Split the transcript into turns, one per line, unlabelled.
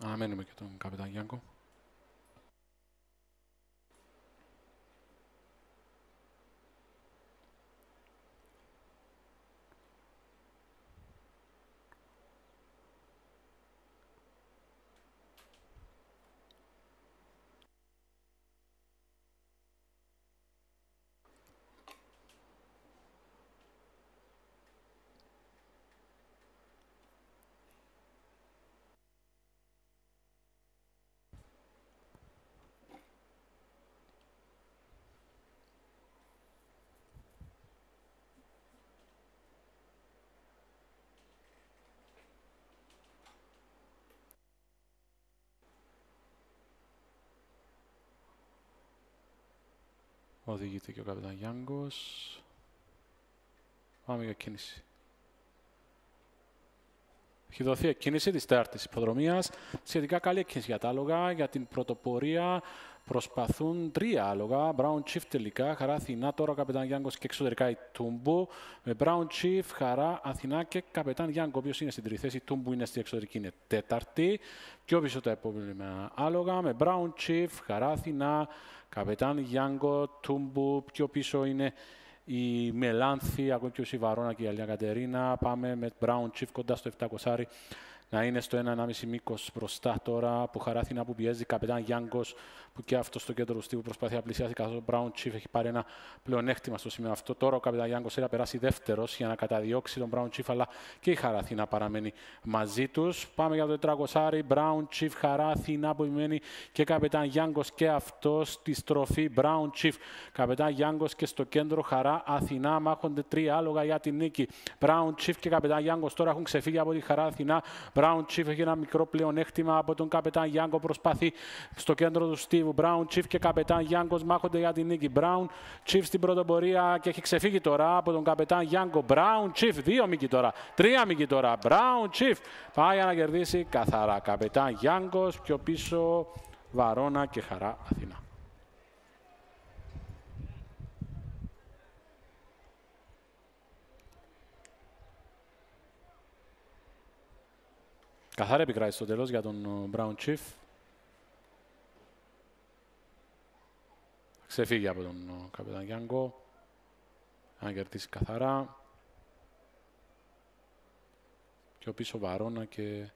Αναμένουμε και τον καπετάν Γιάνκο. Οδηγείται και ο καπετάν Γιάνγκος. Πάμε για κίνηση. Έχει δοθεί εκκίνηση της τέταρτης υποδρομίας. Σχετικά καλή εκκίνηση για τα άλογα. Για την πρωτοπορία προσπαθούν τρία άλογα. Brown Chief τελικά. Χαρά Αθηνά. Τώρα ο καπετάν Γιάνγκος και εξωτερικά η Τούμπου. Με Brown Chief, Χαρά Αθηνά και καπετάν Γιάνγκο, ο οποίο είναι στην τρίτη θέση. Η Τούμπου είναι στη εξωτερική, είναι τέταρτη. Πιο πίσω τα επόμενα άλογα. Με Brown Chief, Χαρά Αθηνά, καπετάν Γιάνγκο, Τούμπου. Πιο πίσω είναι η Μελάνθη, ακόμη και η Βαρόνα και η Αλιά Κατερίνα. Πάμε με Brown Chief κοντά στο 700 να είναι στο 1,5 μήκος μπροστά τώρα. Που χαράθινα που πιέζει καπετάν Γιάνγκος, που και αυτός στο κέντρο του στίβου προσπαθεί να πλησιάσει. Καθώς ο Brown Chief έχει πάρει ένα πλεονέκτημα στο σημείο αυτό. Τώρα ο καπετάν Γιάνγκος έχει περάσει δεύτερος για να καταδιώξει τον Brown Chief, αλλά και η Χαράθινα παραμένει μαζί τους. Πάμε για το 400. Brown Chief, Χαράθινα που επιμένει και καπετάν Γιάνγκος και αυτός στη στροφή. Brown Chief, καπετάν Γιάνγκος και στο κέντρο Χαρά Αθηνά. Μάχονται τρία άλογα για την νίκη. Brown Chief και καπετάν Γιάνγκος τώρα έχουν ξεφύγει από τη Χαρά Αθηνά. Brown Chief έχει ένα μικρό πλεονέκτημα από τον καπετάν Γιάνγκο. Προσπαθεί στο κέντρο του Στίβου. Brown Chief και καπετάν Γιάνγκος μάχονται για την νίκη. Brown Chief στην πρωτοπορία και έχει ξεφύγει τώρα από τον καπετάν Γιάνγκο. Brown Chief, δύο μήκη τώρα. Τρία μήκη τώρα. Brown Chief πάει να κερδίσει καθαρά. Καπετάν Γιάνγκος πιο πίσω Βαρόνα και Χαρά Αθηνά. Καθαρή επικράτηση στο τέλος για τον ε, Brown Chief. Ξεφύγει από τον ε, καπετάν Γιάνγκο. Αν κερδίσει καθαρά. Και ο πίσω Βαρόνα και